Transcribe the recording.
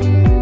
Bye.